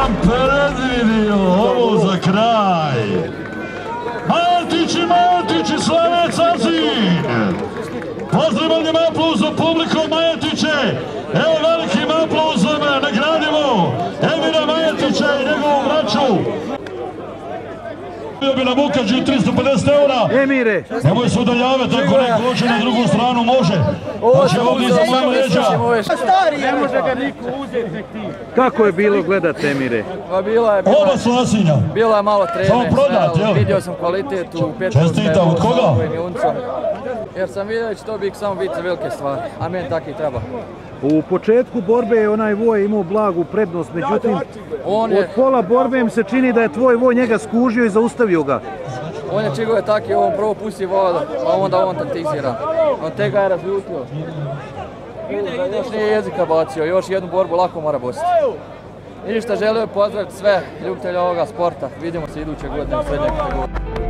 sam predvidio ovo za kraj. Bio bi na Mukađu 350 eura. Emire, Nemoj se udaljavati ako neko hoće na drugu stranu može. Znači ovdje iza moja leđa. kako je bilo gledat Emire? Pa bila je, Oba su nasinja. bila je malo Samo treme, prodat, jel? vidio sam kvalitet u. Čestitam, od koga? Jer sam vidio da će to biti samo biti velike stvari, a meni tako i treba. U početku borbe je onaj Voj imao blagu prednost, međutim On od pola borbe im se čini da je tvoj Voj njega skužio i zaustavio ga. on je čigo je taki, on prvo pusti voda, a onda on taktizira. On te ga je razljutio. Još nije jezika bacio, još jednu borbu lako mora bositi. I ništa, želio je pozdraviti sve ljubitelje ovoga sporta. Vidimo se iduće godine u srednjoj kategoriji.